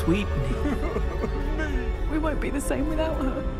sweetening. We won't be the same without her.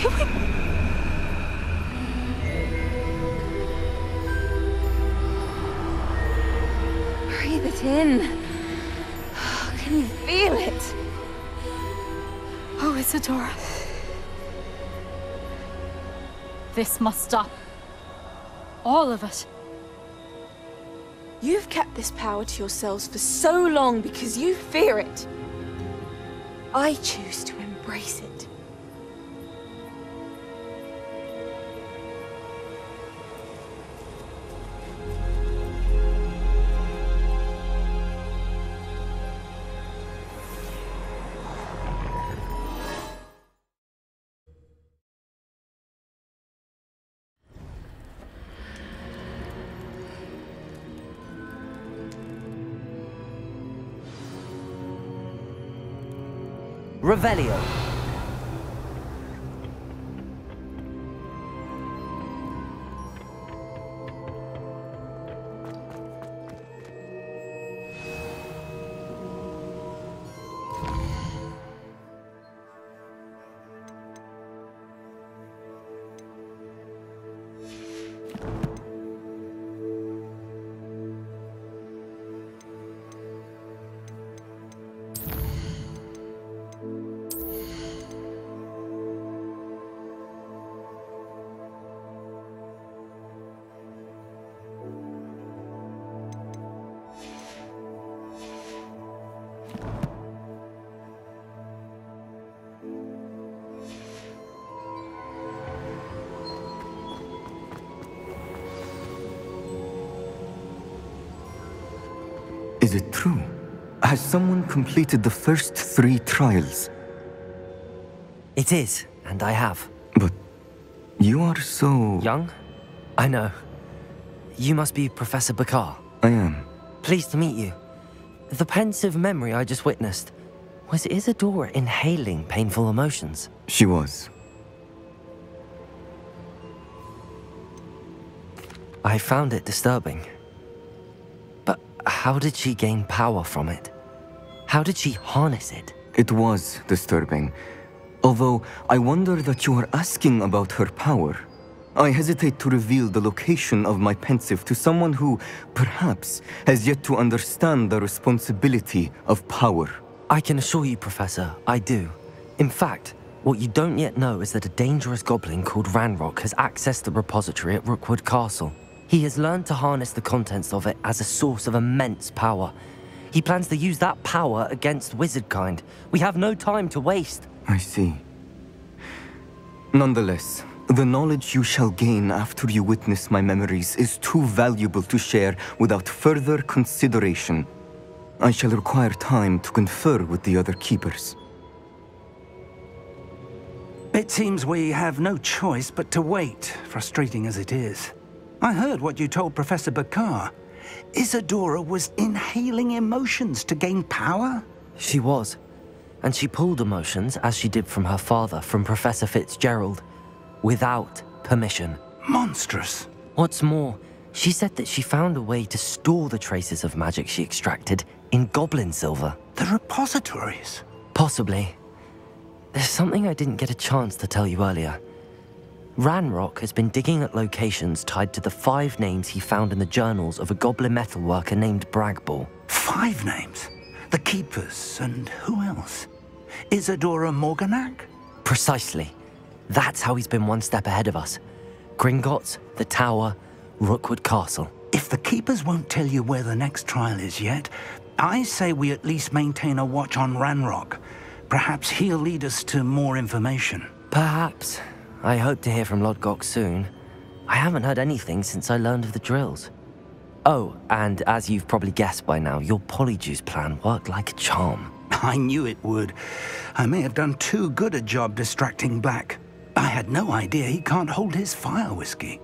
doing? Breathe it in. Oh, can you feel it? Oh, Isidora. This must stop. All of it. You've kept this power to yourselves for so long because you fear it. I choose to embrace it. Revelio. Is it true? Has someone completed the first three trials? It is, and I have. But you are so... Young? I know. You must be Professor Bakar. I am. Pleased to meet you. The Pensieve memory I just witnessed. Was Isidora inhaling painful emotions? She was. I found it disturbing. How did she gain power from it? How did she harness it? It was disturbing. Although I wonder that you are asking about her power. I hesitate to reveal the location of my Pensieve to someone who, perhaps, has yet to understand the responsibility of power. I can assure you, Professor, I do. In fact, what you don't yet know is that a dangerous goblin called Ranrock has accessed the repository at Rookwood Castle. He has learned to harness the contents of it as a source of immense power. He plans to use that power against wizardkind. We have no time to waste. I see. Nonetheless, the knowledge you shall gain after you witness my memories is too valuable to share without further consideration. I shall require time to confer with the other keepers. It seems we have no choice but to wait, frustrating as it is. I heard what you told Professor Bakar. Isidora was inhaling emotions to gain power? She was. And she pulled emotions, as she did from her father, from Professor Fitzgerald, without permission. Monstrous. What's more, she said that she found a way to store the traces of magic she extracted in goblin silver. The repositories? Possibly. There's something I didn't get a chance to tell you earlier. Ranrock has been digging at locations tied to the five names he found in the journals of a goblin metalworker named Bragball. Five names? The Keepers, and who else? Isidora Morganach? Precisely. That's how he's been one step ahead of us. Gringotts, the Tower, Rookwood Castle. If the Keepers won't tell you where the next trial is yet, I say we at least maintain a watch on Ranrock. Perhaps he'll lead us to more information. Perhaps. I hope to hear from Lodgok soon. I haven't heard anything since I learned of the drills. Oh, and as you've probably guessed by now, your polyjuice plan worked like a charm. I knew it would. I may have done too good a job distracting Black. I had no idea he can't hold his fire whiskey.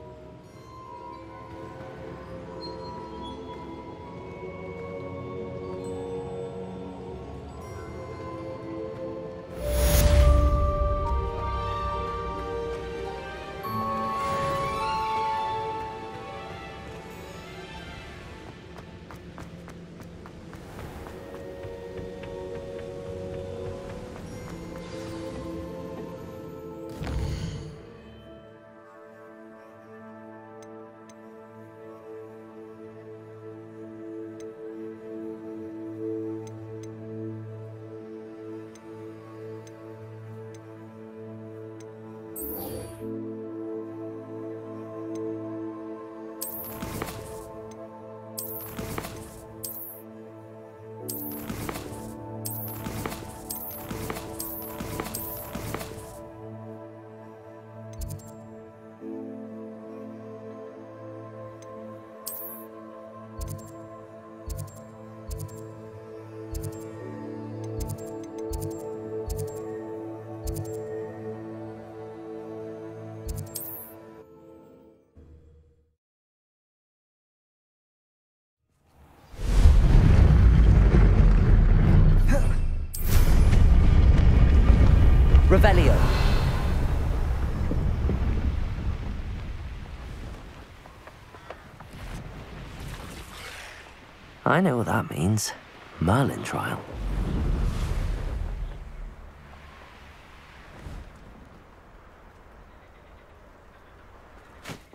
I know what that means. Merlin trial.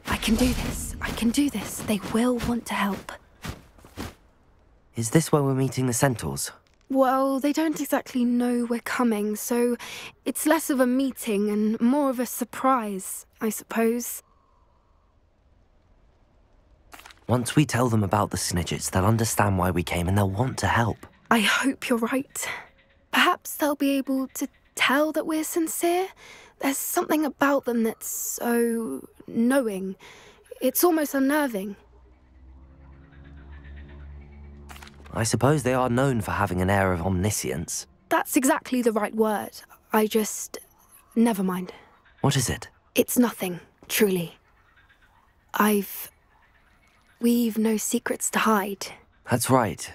I can do this. I can do this. They will want to help. Is this where we're meeting the centaurs? Well, they don't exactly know we're coming, so it's less of a meeting and more of a surprise, I suppose. Once we tell them about the Snidgets, they'll understand why we came and they'll want to help. I hope you're right. Perhaps they'll be able to tell that we're sincere. There's something about them that's so knowing. It's almost unnerving. I suppose they are known for having an air of omniscience. That's exactly the right word. I just. Never mind. What is it? It's nothing, truly. I've. We've no secrets to hide. That's right.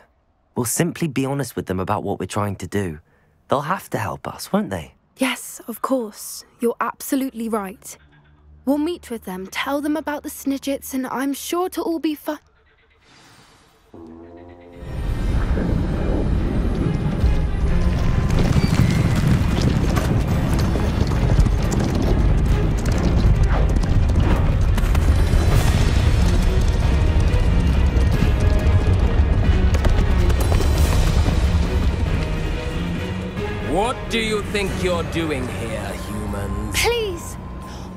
We'll simply be honest with them about what we're trying to do. They'll have to help us, won't they? Yes, of course. You're absolutely right. We'll meet with them, tell them about the Snidgets, and I'm sure to all be fine. do you think you're doing here, humans? Please!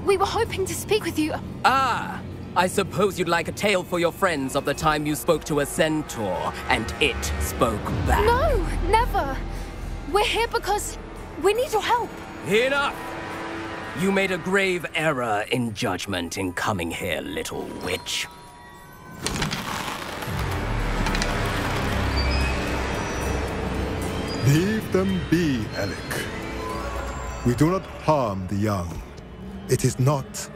We were hoping to speak with you. Ah! I suppose you'd like a tale for your friends of the time you spoke to a centaur, and it spoke back. No, never. We're here because we need your help. Enough! You made a grave error in judgment in coming here, little witch. Leave them be, Alec. We do not harm the young. It is not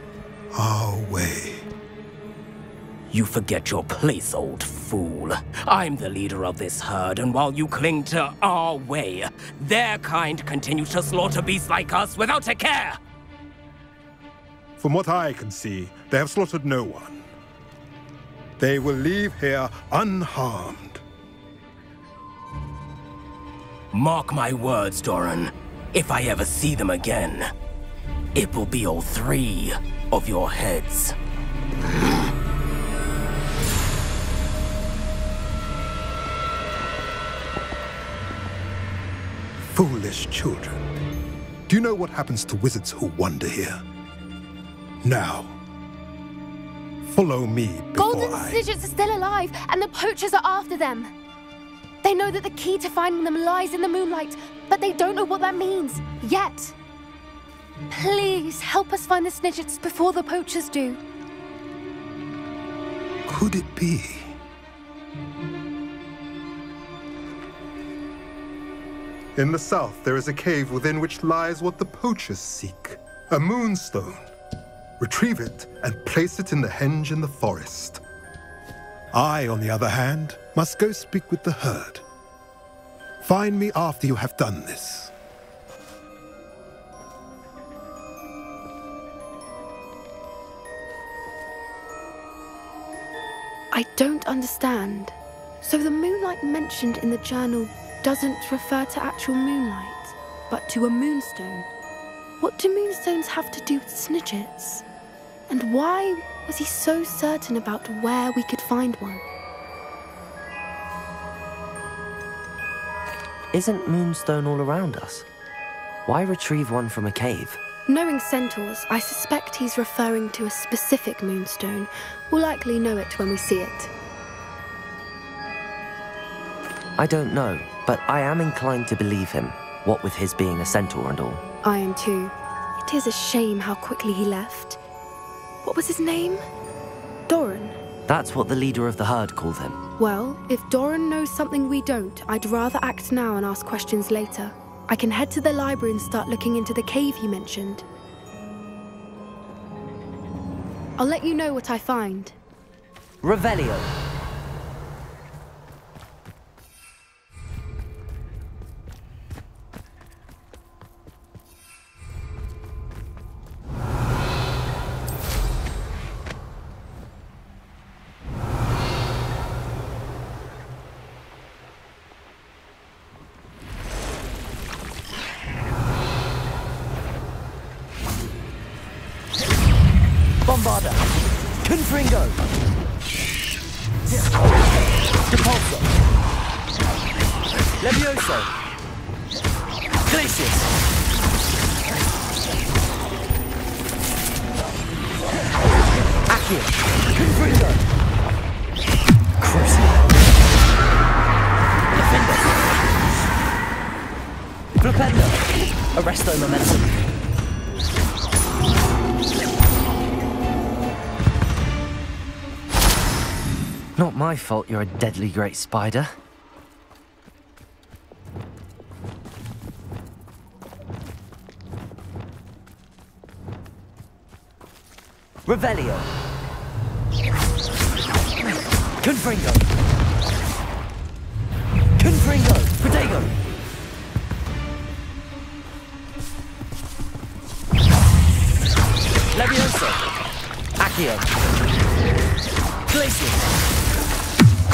our way. You forget your place, old fool. I'm the leader of this herd, and while you cling to our way, their kind continue to slaughter beasts like us without a care! From what I can see, they have slaughtered no one. They will leave here unharmed. Mark my words, Doran. If I ever see them again, it will be all three of your heads. Foolish children. Do you know what happens to wizards who wander here? Now, follow me before Golden I... Snidgets are still alive, and the poachers are after them. They know that the key to finding them lies in the moonlight, but they don't know what that means, yet. Please, help us find the Snidgets before the poachers do. Could it be? In the south, there is a cave within which lies what the poachers seek. A moonstone. Retrieve it and place it in the henge in the forest. I, on the other hand, must go speak with the herd. Find me after you have done this. I don't understand. So the moonlight mentioned in the journal doesn't refer to actual moonlight, but to a moonstone. What do moonstones have to do with Snidgets? And why was he so certain about where we could find one? Isn't Moonstone all around us? Why retrieve one from a cave? Knowing centaurs, I suspect he's referring to a specific moonstone. We'll likely know it when we see it. I don't know, but I am inclined to believe him, what with his being a centaur and all. I am too. It is a shame how quickly he left. What was his name? Doran. That's what the leader of the herd called him. Well, if Doran knows something we don't, I'd rather act now and ask questions later. I can head to the library and start looking into the cave you mentioned. I'll let you know what I find. Revelio. Confringo. Depulso. Levioso. Glacius. Accio. Confringo. Flipendo. Arresto momentum. Not my fault you're a deadly great spider. Revelio. Confringo. Confringo. Protego. Levioso. Accio. Glacius.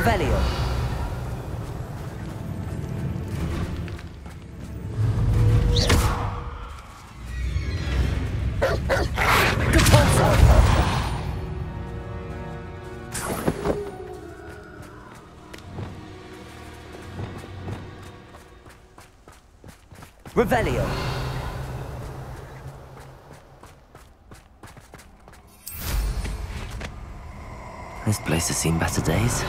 Revelio. Revelio. This place has seen better days.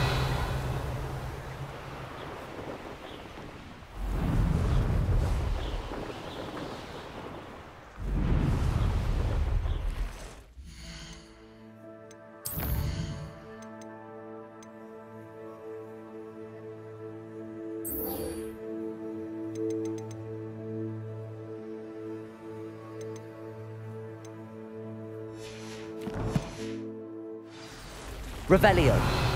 Revelio.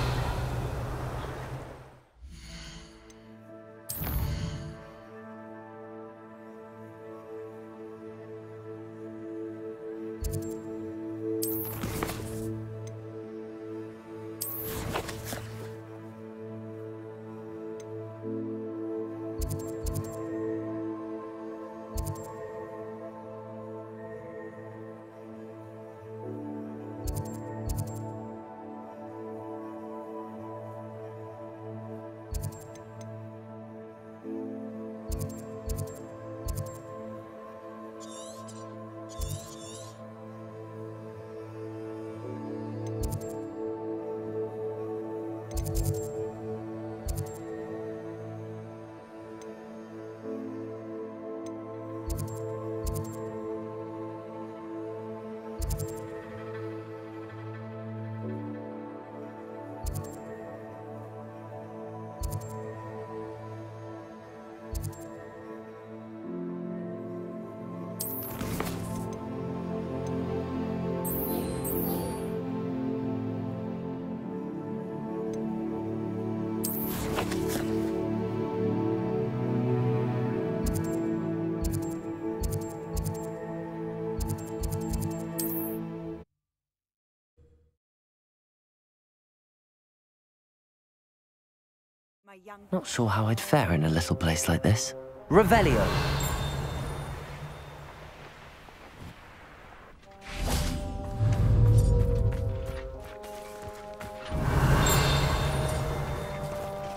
Not sure how I'd fare in a little place like this. Revelio.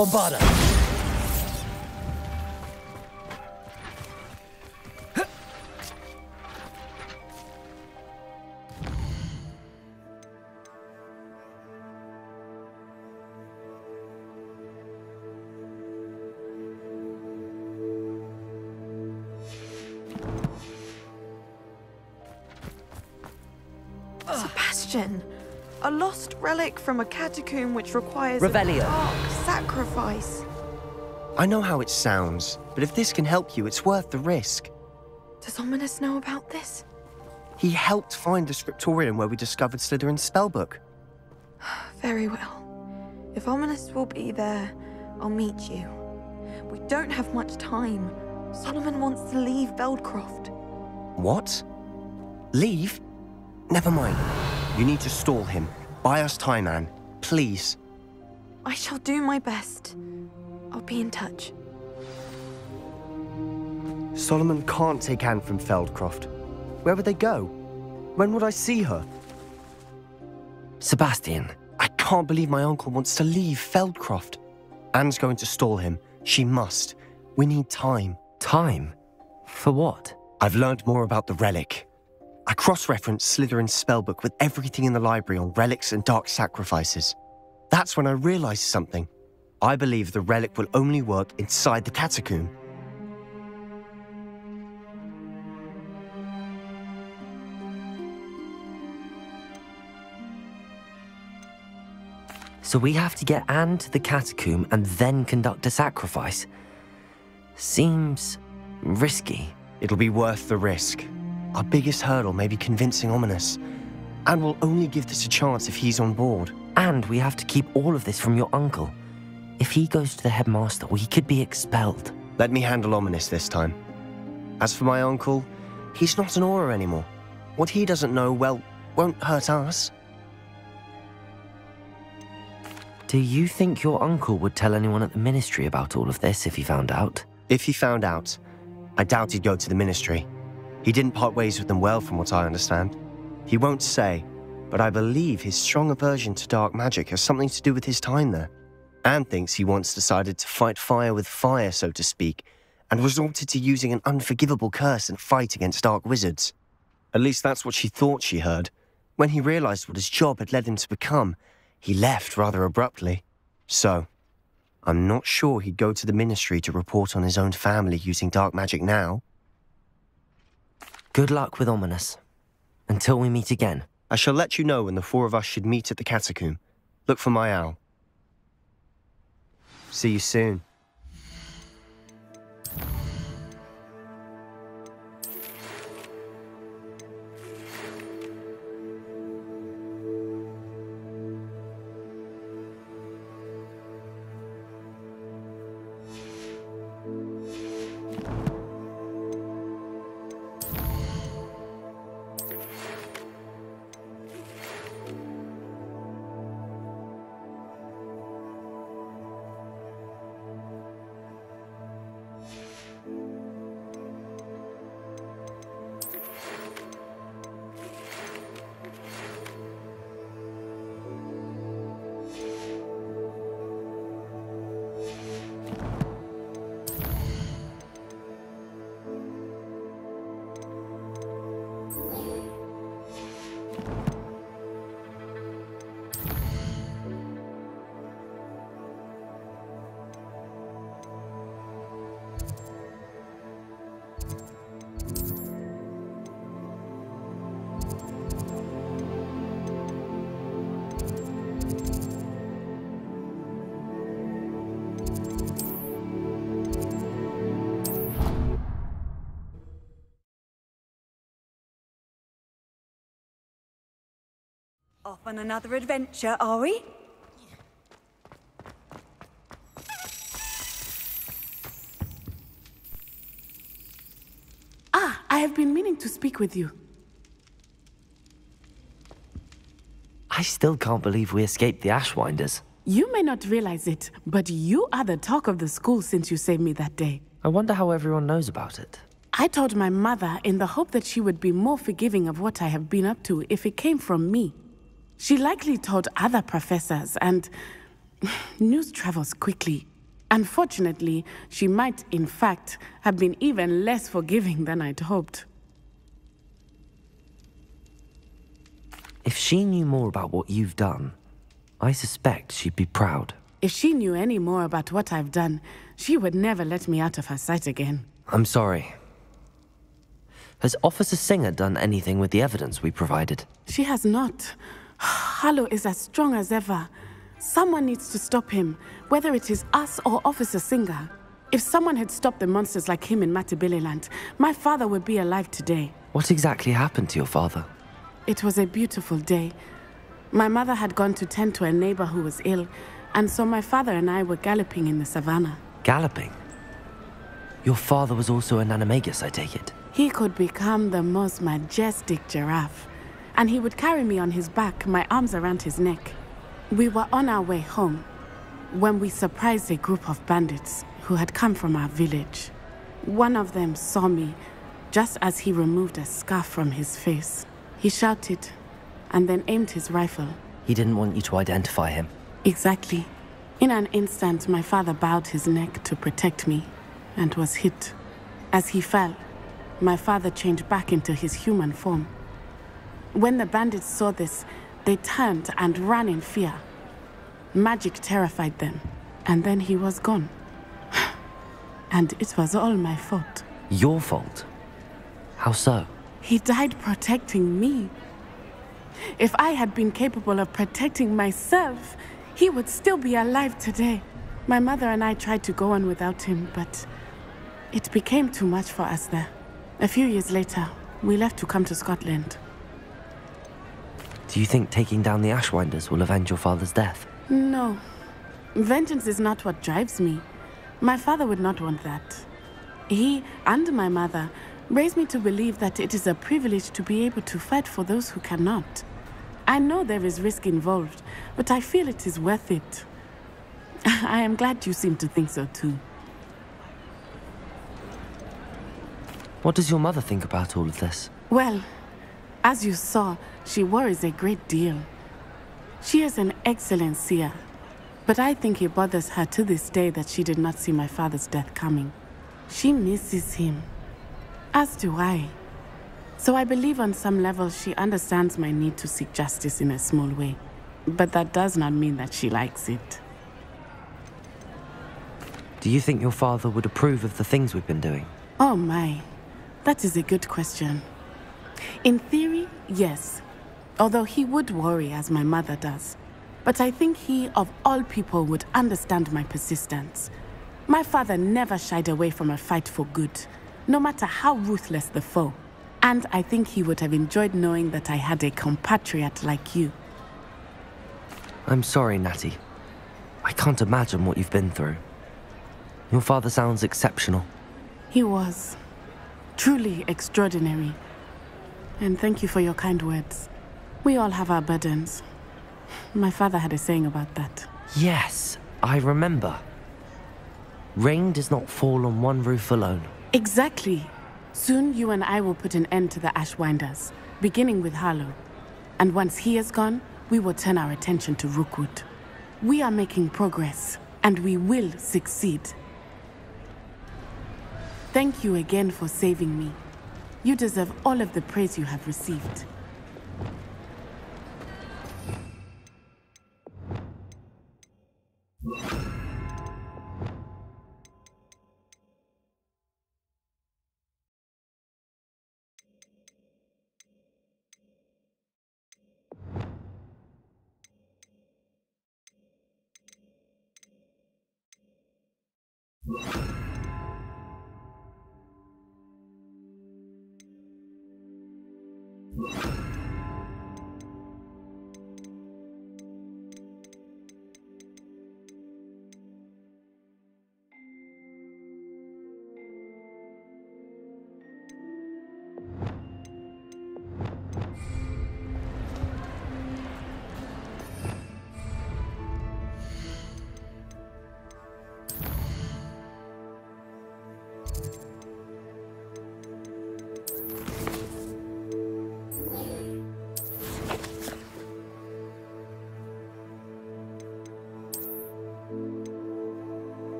Bombarda. Sebastian, a lost relic from a catacomb which requires Revelio. a dark sacrifice. I know how it sounds, but if this can help you, it's worth the risk. Does Ominis know about this? He helped find the scriptorium where we discovered Slytherin's spellbook. Very well. If Ominis will be there, I'll meet you. We don't have much time. Solomon wants to leave Feldcroft. What? Leave? Never mind. You need to stall him. Buy us time, Anne. Please. I shall do my best. I'll be in touch. Solomon can't take Anne from Feldcroft. Where would they go? When would I see her? Sebastian. I can't believe my uncle wants to leave Feldcroft. Anne's going to stall him. She must. We need time. Time? For what? I've learned more about the relic. I cross-referenced Slytherin's spellbook with everything in the library on relics and dark sacrifices. That's when I realized something. I believe the relic will only work inside the catacomb. So we have to get Anne to the catacomb and then conduct a sacrifice. Seems risky. It'll be worth the risk. Our biggest hurdle may be convincing Ominis. And we'll only give this a chance if he's on board. And we have to keep all of this from your uncle. If he goes to the headmaster, we could be expelled. Let me handle Ominis this time. As for my uncle, he's not an Auror anymore. What he doesn't know, well, won't hurt us. Do you think your uncle would tell anyone at the ministry about all of this if he found out? If he found out, I doubt he'd go to the ministry. He didn't part ways with them well, from what I understand. He won't say, but I believe his strong aversion to dark magic has something to do with his time there. Anne thinks he once decided to fight fire with fire, so to speak, and resorted to using an unforgivable curse and fight against dark wizards. At least that's what she thought she heard. When he realized what his job had led him to become, he left rather abruptly. So, I'm not sure he'd go to the ministry to report on his own family using dark magic now. Good luck with Ominis. Until we meet again. I shall let you know when the four of us should meet at the catacomb. Look for my owl. See you soon. Off on another adventure, are we? Ah, I have been meaning to speak with you. I still can't believe we escaped the Ashwinders. You may not realize it, but you are the talk of the school since you saved me that day. I wonder how everyone knows about it. I told my mother in the hope that she would be more forgiving of what I have been up to if it came from me. She likely told other professors, and news travels quickly. Unfortunately, she might, in fact, have been even less forgiving than I'd hoped. If she knew more about what you've done, I suspect she'd be proud. If she knew any more about what I've done, she would never let me out of her sight again. I'm sorry. Has Officer Singer done anything with the evidence we provided? She has not. Harlow is as strong as ever. Someone needs to stop him, whether it is us or Officer Singer. If someone had stopped the monsters like him in Matabeleland, my father would be alive today. What exactly happened to your father? It was a beautiful day. My mother had gone to tend to a neighbor who was ill, and so my father and I were galloping in the savannah. Galloping? Your father was also an animagus, I take it? He could become the most majestic giraffe, and he would carry me on his back, my arms around his neck. We were on our way home when we surprised a group of bandits who had come from our village. One of them saw me just as he removed a scarf from his face. He shouted and then aimed his rifle. He didn't want you to identify him. Exactly. In an instant, my father bowed his neck to protect me and was hit. As he fell, my father changed back into his human form. When the bandits saw this, they turned and ran in fear. Magic terrified them, and then he was gone. and it was all my fault. Your fault? How so? He died protecting me. If I had been capable of protecting myself, he would still be alive today. My mother and I tried to go on without him, but it became too much for us there. A few years later, we left to come to Scotland. Do you think taking down the Ashwinders will avenge your father's death? No. Vengeance is not what drives me. My father would not want that. He and my mother raised me to believe that it is a privilege to be able to fight for those who cannot. I know there is risk involved, but I feel it is worth it. I am glad you seem to think so too. What does your mother think about all of this? Well, as you saw, she worries a great deal. She is an excellent seer, but I think it bothers her to this day that she did not see my father's death coming. She misses him, as do I. So I believe on some level she understands my need to seek justice in a small way. But that does not mean that she likes it. Do you think your father would approve of the things we've been doing? Oh my, that is a good question. In theory, yes. Although he would worry as my mother does. But I think he, of all people, would understand my persistence. My father never shied away from a fight for good, no matter how ruthless the foe. And I think he would have enjoyed knowing that I had a compatriot like you. I'm sorry, Natty. I can't imagine what you've been through. Your father sounds exceptional. He was. Truly extraordinary. And thank you for your kind words. We all have our burdens. My father had a saying about that. Yes, I remember. Rain does not fall on one roof alone. Exactly. Soon you and I will put an end to the Ashwinders, beginning with Harlow. And once he is gone, we will turn our attention to Rookwood. We are making progress, and we will succeed. Thank you again for saving me. You deserve all of the praise you have received.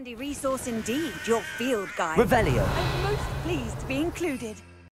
Handy resource indeed, your field guide. Revelio. I'm most pleased to be included.